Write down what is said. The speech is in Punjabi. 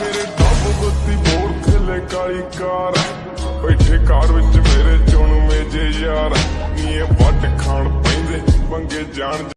ਮੇਰੇ ਦੱਬ ਬੱਤੀ ਮੋੜ ਥੱਲੇ ਕਾਲੀ ਕਾਰ। ਬੈਠੇ ਕਾਰ ਵਿੱਚ ਮੇਰੇ ਚੋਣ ਮੇਜੇ ਯਾਰ। ਨੀਏ ਵੱਟ ਖਾਣ ਪੈਂਦੇ ਪੰਗੇ ਜਾਣ